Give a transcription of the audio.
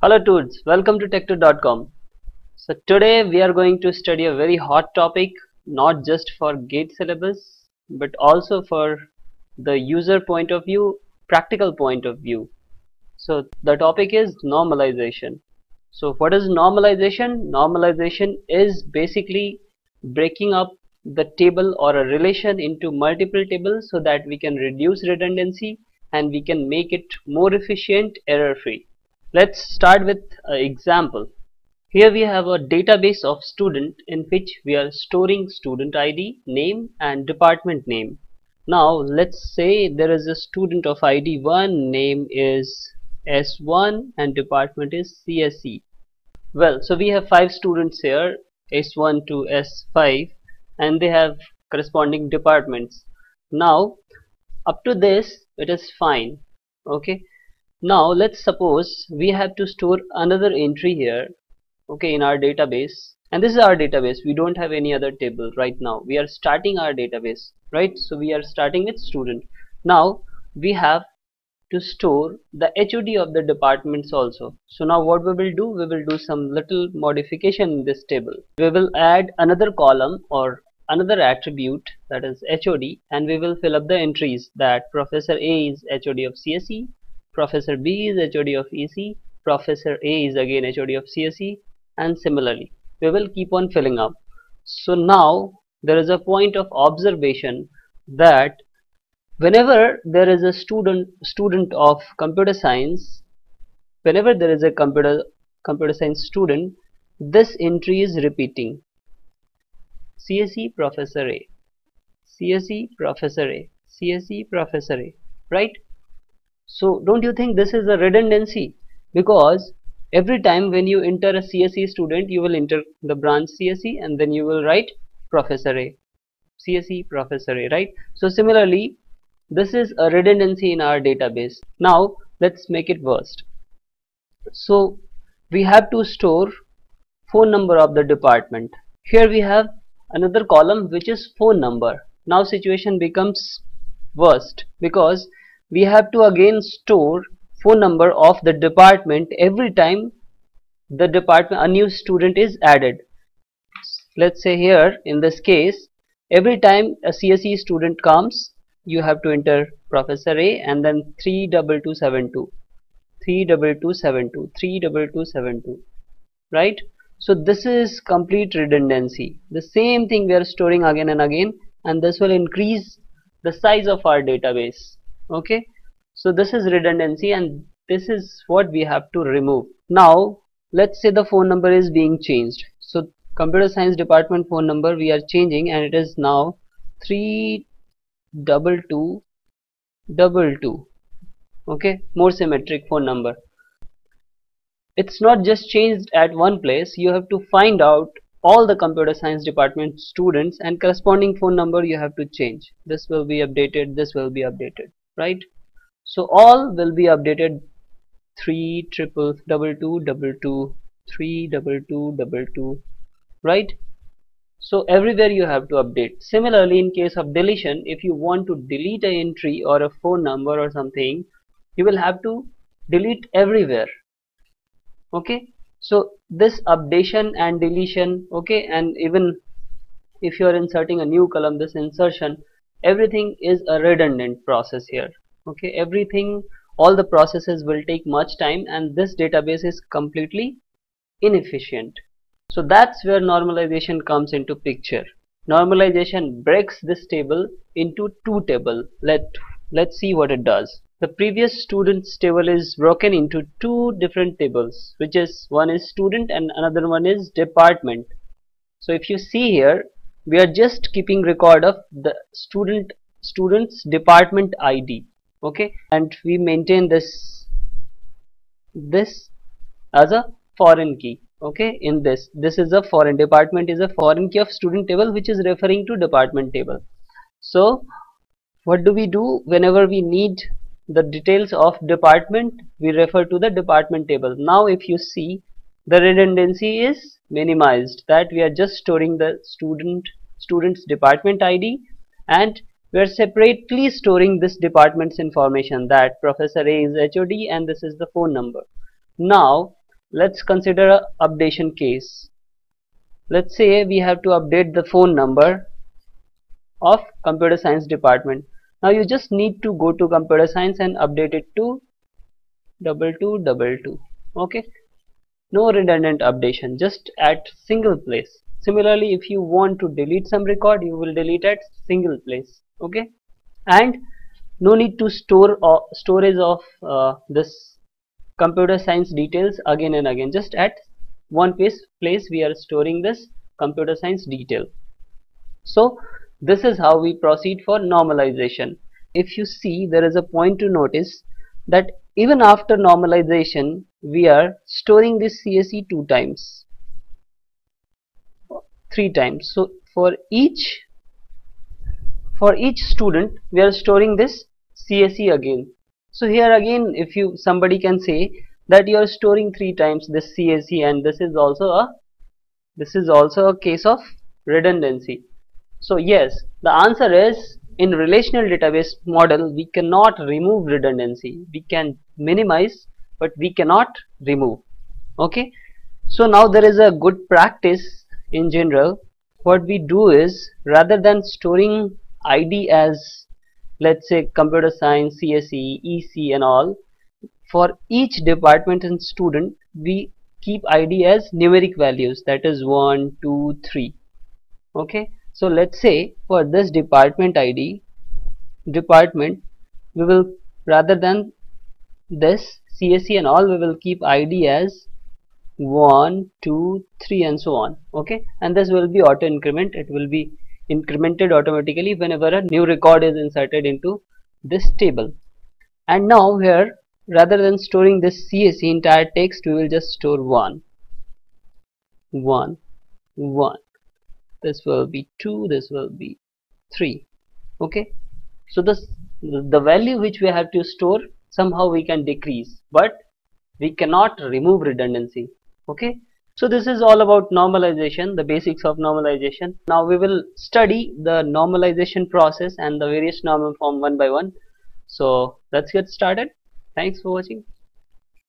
Hello dudes, welcome to Tech2.com. So today we are going to study a very hot topic not just for GATE syllabus but also for the user point of view, practical point of view. So the topic is normalization. So what is normalization? Normalization is basically breaking up the table or a relation into multiple tables so that we can reduce redundancy and we can make it more efficient error free let's start with an example. Here we have a database of student in which we are storing student ID name and department name. Now let's say there is a student of ID 1 name is S1 and department is CSE well so we have five students here S1 to S5 and they have corresponding departments. Now up to this it is fine okay now let's suppose we have to store another entry here okay in our database. And this is our database. We don't have any other table right now. We are starting our database right? So we are starting with student. Now we have to store the HOD of the departments also. So now what we will do? We will do some little modification in this table. We will add another column or another attribute that is HOD and we will fill up the entries that Professor A is HOD of CSE, Professor B is HOD of EC, Professor A is again HOD of CSE and similarly we will keep on filling up. So now there is a point of observation that whenever there is a student student of computer science whenever there is a computer computer science student this entry is repeating CSE Professor A, CSE Professor A, CSE Professor A, right? So don't you think this is a redundancy? Because every time when you enter a CSE student, you will enter the branch CSE and then you will write Professor A, CSE Professor A, right? So similarly, this is a redundancy in our database. Now let's make it worst. So we have to store phone number of the department. Here we have another column which is phone number now situation becomes worst because we have to again store phone number of the department. Every time the department a new student is added. Let's say here in this case every time a CSE student comes you have to enter professor A and then 32272 32272 32272 right? So this is complete redundancy. The same thing we are storing again and again and this will increase the size of our database okay? So this is redundancy and this is what we have to remove. Now let's say the phone number is being changed. So computer science department phone number we are changing and it is now 32222 okay? More symmetric phone number. It's not just changed at one place. You have to find out all the computer science department students and corresponding phone number you have to change. This will be updated this will be updated right? So all will be updated 3 triple double two double two 3 double two double two right? So everywhere you have to update. Similarly in case of deletion if you want to delete an entry or a phone number or something you will have to delete everywhere okay? So this updation and deletion okay? And even if you are inserting a new column this insertion everything is a redundant process here okay? Everything all the processes will take much time and this database is completely inefficient. So that's where normalization comes into picture. Normalization breaks this table into two table. Let let's see what it does. The previous students table is broken into two different tables which is one is student and another one is department. So if you see here we are just keeping record of the student students department ID okay? And we maintain this this as a foreign key okay? In this this is a foreign department is a foreign key of student table which is referring to department table. So what do we do? Whenever we need the details of department we refer to the department table. Now if you see the redundancy is minimized that we are just storing the student students department ID and we are separately storing this department's information that professor A is HOD and this is the phone number. Now let's consider a updation case. Let's say we have to update the phone number of computer science department. Now you just need to go to computer science and update it to double two double two okay no redundant updation just at single place. Similarly if you want to delete some record you will delete at single place okay? And no need to store or storage of uh, this computer science details again and again. Just at one place place we are storing this computer science detail. So this is how we proceed for normalization. If you see there is a point to notice that even after normalization we are storing this CSE two times three times. So for each for each student we are storing this CSE again. So here again if you somebody can say that you are storing three times this CSE and this is also a this is also a case of redundancy. So yes the answer is in relational database model we cannot remove redundancy. We can minimize but we cannot remove. Okay? So now there is a good practice in general. What we do is rather than storing id as let's say computer science CSE EC and all for each department and student we keep id as numeric values. That is 1 2 3 okay so let's say for this department id department we will rather than this CSE and all we will keep id as 1 2 3 and so on okay? And this will be auto increment. It will be incremented automatically whenever a new record is inserted into this table. And now here rather than storing this CSE entire text we will just store 1 1 1 this will be 2 this will be 3 okay so this the value which we have to store somehow we can decrease but we cannot remove redundancy okay so this is all about normalization, the basics of normalization. Now we will study the normalization process and the various normal form one by one. So let's get started. Thanks for watching.